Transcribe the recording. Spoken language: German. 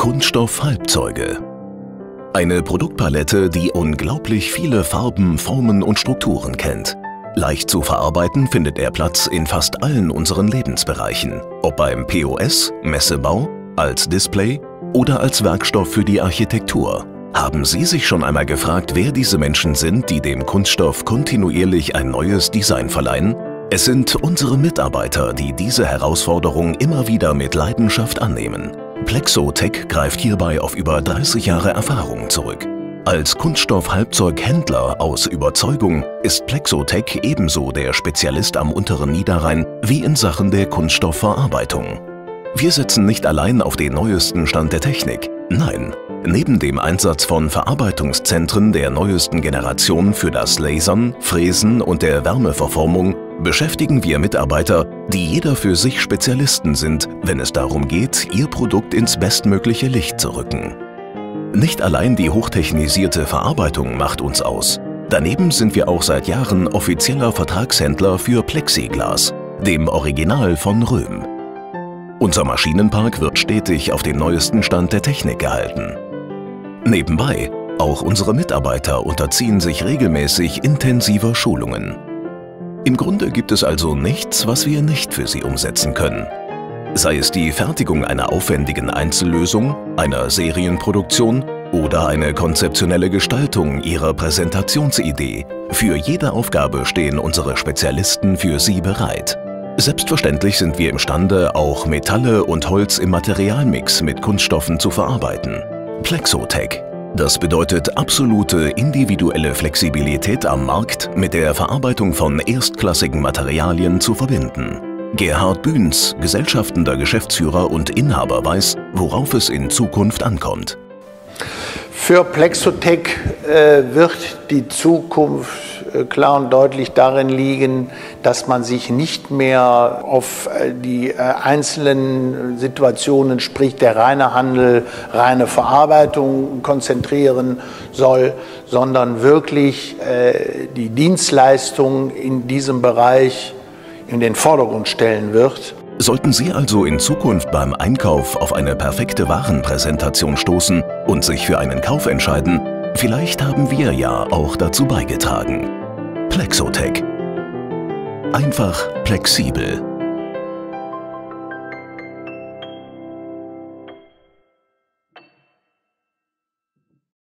Kunststoff-Halbzeuge. Eine Produktpalette, die unglaublich viele Farben, Formen und Strukturen kennt. Leicht zu verarbeiten findet er Platz in fast allen unseren Lebensbereichen. Ob beim POS, Messebau, als Display oder als Werkstoff für die Architektur. Haben Sie sich schon einmal gefragt, wer diese Menschen sind, die dem Kunststoff kontinuierlich ein neues Design verleihen? Es sind unsere Mitarbeiter, die diese Herausforderung immer wieder mit Leidenschaft annehmen. Plexotech greift hierbei auf über 30 Jahre Erfahrung zurück. Als Kunststoff-Halbzeughändler aus Überzeugung ist Plexotech ebenso der Spezialist am unteren Niederrhein wie in Sachen der Kunststoffverarbeitung. Wir setzen nicht allein auf den neuesten Stand der Technik. Nein, neben dem Einsatz von Verarbeitungszentren der neuesten Generation für das Lasern, Fräsen und der Wärmeverformung beschäftigen wir Mitarbeiter, die jeder für sich Spezialisten sind, wenn es darum geht, ihr Produkt ins bestmögliche Licht zu rücken. Nicht allein die hochtechnisierte Verarbeitung macht uns aus. Daneben sind wir auch seit Jahren offizieller Vertragshändler für Plexiglas, dem Original von Röhm. Unser Maschinenpark wird stetig auf dem neuesten Stand der Technik gehalten. Nebenbei, auch unsere Mitarbeiter unterziehen sich regelmäßig intensiver Schulungen. Im Grunde gibt es also nichts, was wir nicht für Sie umsetzen können. Sei es die Fertigung einer aufwendigen Einzellösung, einer Serienproduktion oder eine konzeptionelle Gestaltung Ihrer Präsentationsidee. Für jede Aufgabe stehen unsere Spezialisten für Sie bereit. Selbstverständlich sind wir imstande, auch Metalle und Holz im Materialmix mit Kunststoffen zu verarbeiten. Plexotech das bedeutet absolute individuelle Flexibilität am Markt mit der Verarbeitung von erstklassigen Materialien zu verbinden. Gerhard Bühns, gesellschaftender Geschäftsführer und Inhaber, weiß, worauf es in Zukunft ankommt. Für Plexotech äh, wird die Zukunft klar und deutlich darin liegen, dass man sich nicht mehr auf äh, die äh, einzelnen Situationen, sprich der reine Handel, reine Verarbeitung konzentrieren soll, sondern wirklich die Dienstleistung in diesem Bereich in den Vordergrund stellen wird. Sollten Sie also in Zukunft beim Einkauf auf eine perfekte Warenpräsentation stoßen und sich für einen Kauf entscheiden, vielleicht haben wir ja auch dazu beigetragen. Plexotech. Einfach flexibel.